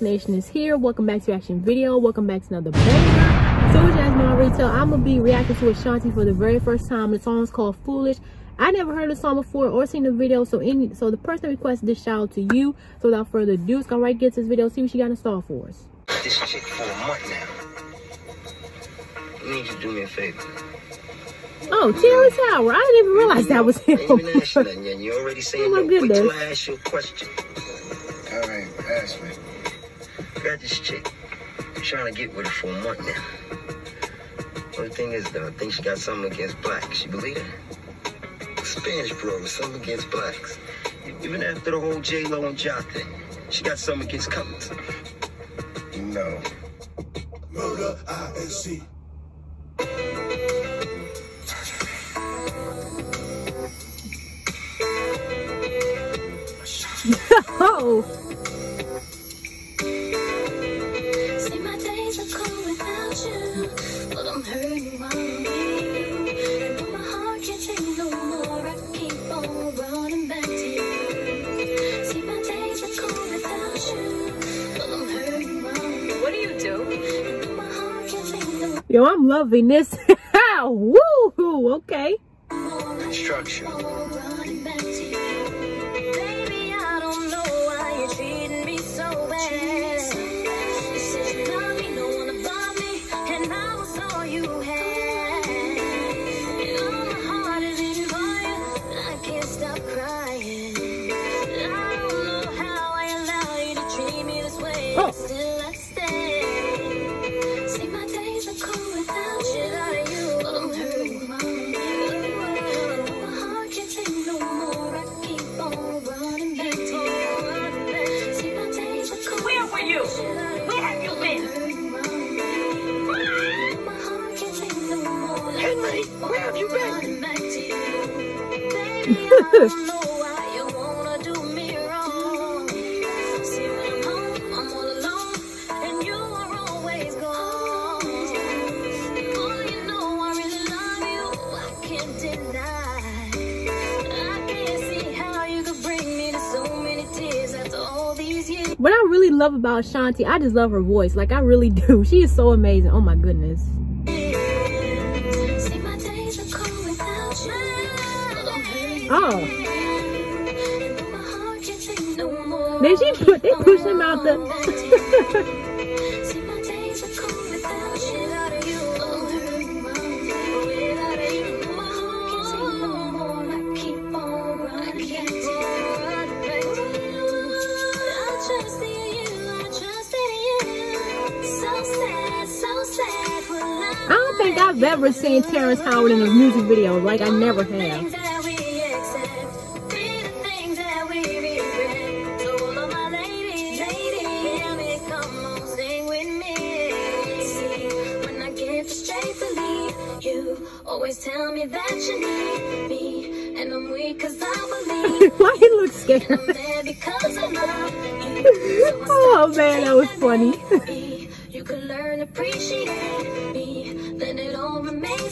welcome back to reaction video welcome back to another banger so jasmine already tell i'm gonna be reacting to ashanti for the very first time the song is called foolish i never heard the song before or seen the video so any so the person requested this shout out to you so without further ado let's go right get to this video see what she got in store for us this chick for a month now you need to do me a favor Oh, Terrence Howard. I didn't even realize that was him. You already saying oh my no. goodness. Wait till I ask you a question. All right, ask me. I got this chick. I'm trying to get with her for a month now. Only thing is, though, I think she got something against blacks. You believe it? Spanish bro, something against blacks. Even after the whole J-Lo and Ja thing, she got something against colors. No. Murder, I-N-C. oh. Yo, I'm loving this. Woo! Okay. Construction. What I really love about Shanti, I just love her voice. Like, I really do. She is so amazing. Oh, my goodness. Oh. Then she put they push him out the I I've ever seen Terrence Howard in a music video. Like I never have. always tell me that you need me And I'm weak cause I believe Why he looks scared? oh man, that was funny. you could learn appreciate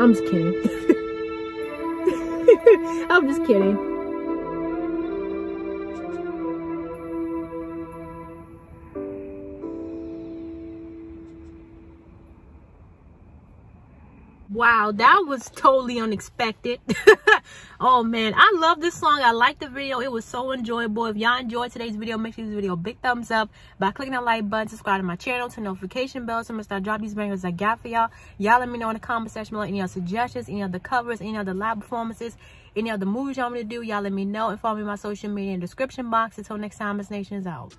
I'm just kidding. I'm just kidding. Wow, that was totally unexpected. oh man, I love this song. I like the video. It was so enjoyable. If y'all enjoyed today's video, make sure this video a big thumbs up by clicking that like button, subscribe to my channel, turn notification bell so I'm gonna start dropping these bangers I got for y'all. Y'all let me know in the comment section below any other suggestions, any other covers, any other live performances, any other movies y'all want me to do. Y'all let me know and follow me on my social media in the description box. Until next time, S Nation is out.